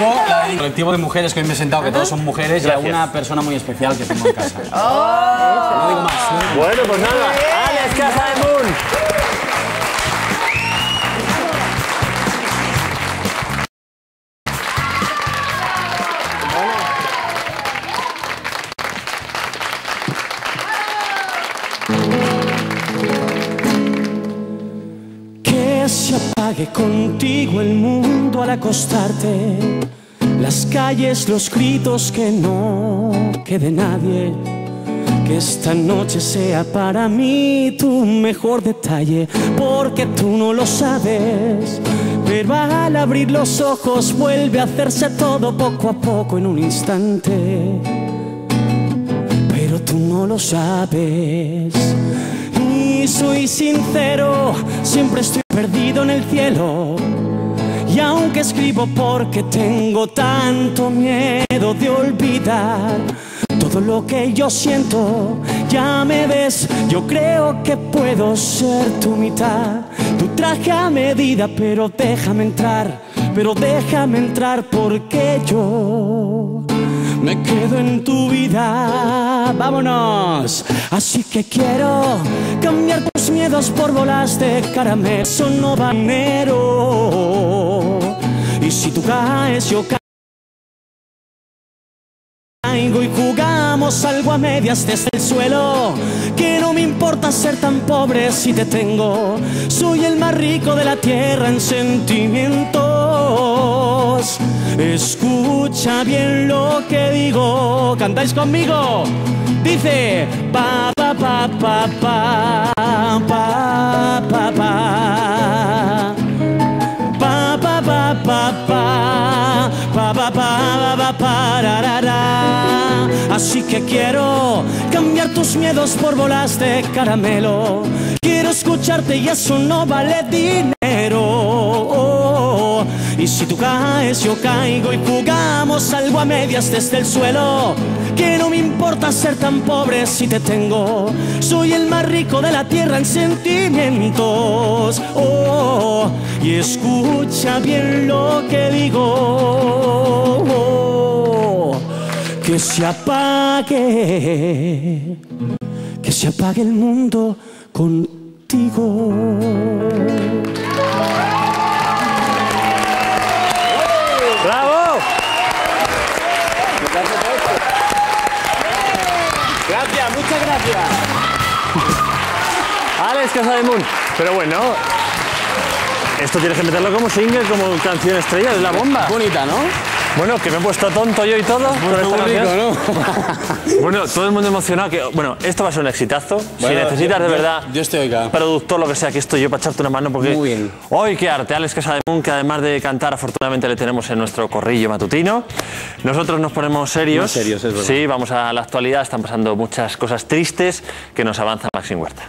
la colectivo de mujeres que hoy me he sentado, que todos son mujeres, y a una persona muy especial que tengo en casa. No digo más. no digo más. Bueno, pues nada. Alex Casa de Moon. Se apague contigo el mundo al acostarte. Las calles, los gritos, que no quede nadie. Que esta noche sea para mí tu mejor detalle, porque tú no lo sabes. Pero al abrir los ojos vuelve a hacerse todo poco a poco en un instante pero tú no lo sabes. Y soy sincero, siempre estoy perdido en el cielo. Y aunque escribo porque tengo tanto miedo de olvidar todo lo que yo siento, ya me ves, yo creo que puedo ser tu mitad. Tu traje a medida, pero déjame entrar, pero déjame entrar porque yo me quedo en tu vida. Vámonos. Así que quiero cambiar miedos por bolas de caramelo. banero. Y si tú caes, yo caigo y jugamos algo a medias desde el suelo. Que no me importa ser tan pobre si te tengo. Soy el más rico de la tierra en sentimientos. Escucha bien lo que digo. ¿Cantáis conmigo? Dice pa pa pa pa pa Así que quiero cambiar tus miedos por bolas de caramelo. Quiero escucharte y eso no vale dinero. Y si tú caes, yo caigo y jugamos algo a medias desde el suelo. Que no me importa ser tan pobre si te tengo. Soy el más rico de la tierra en sentimientos. Oh, y escucha bien lo que digo. Que se apague, que se apague el mundo contigo. ¡Bravo! Gracias, muchas gracias. Alex Casa de Moon. Pero bueno, esto tienes que meterlo como single, como canción estrella, es la bomba. Bonita, ¿no? Bueno, que me he puesto tonto yo y todo. con esta. ¿no? Bueno, todo el mundo emocionado. Que, bueno, esto va a ser un exitazo. si necesitas de Dios- verdad Dios te oiga. productor, lo que sea, que estoy yo para echarte una mano porque... Muy bien. Hoy, qué arte. Alex Casademun, que además de cantar, afortunadamente le tenemos en nuestro corrillo matutino. Nosotros nos ponemos serios. Serios, es verdad. Sí, vamos a la actualidad. Están pasando muchas cosas tristes que nos avanza Maxim Huerta.